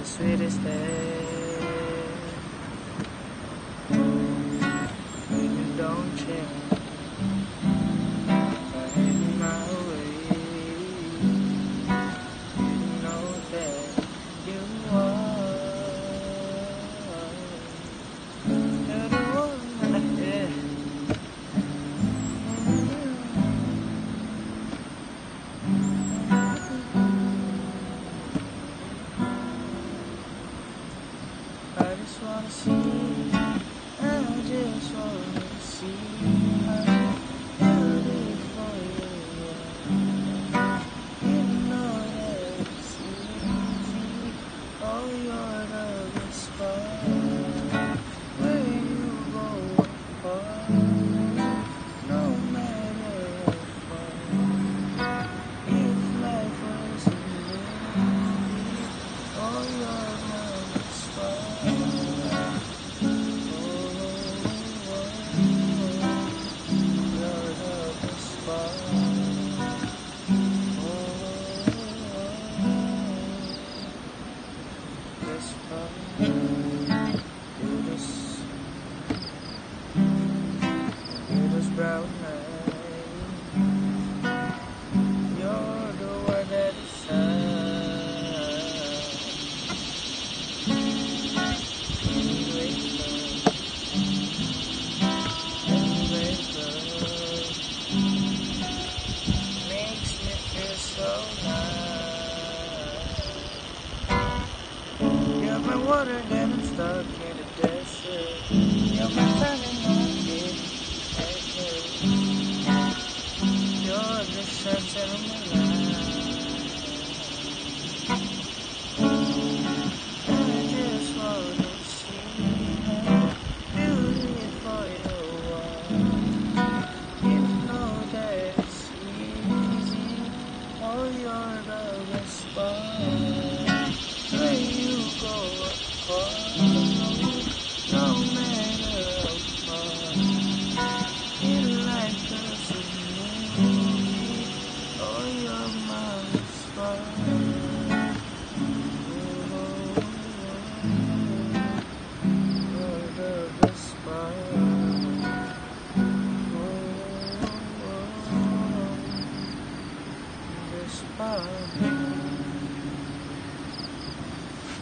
the sweetest day. 双膝 Got my water and I'm stuck in the desert. My You're the sunset of my life.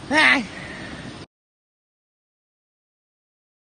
ai?